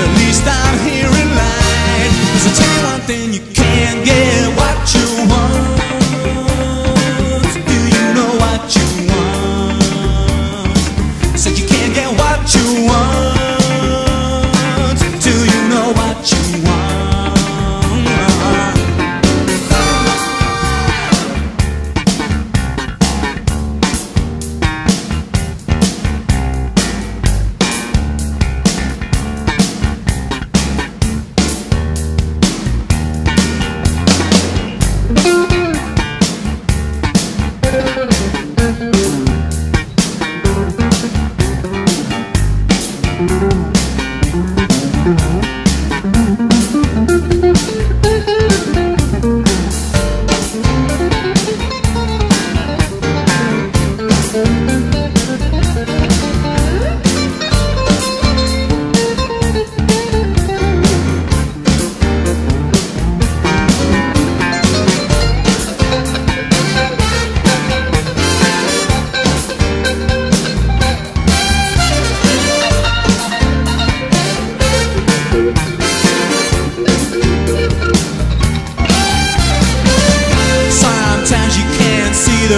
at least I'm here in line. Cause I tell you one thing you can't.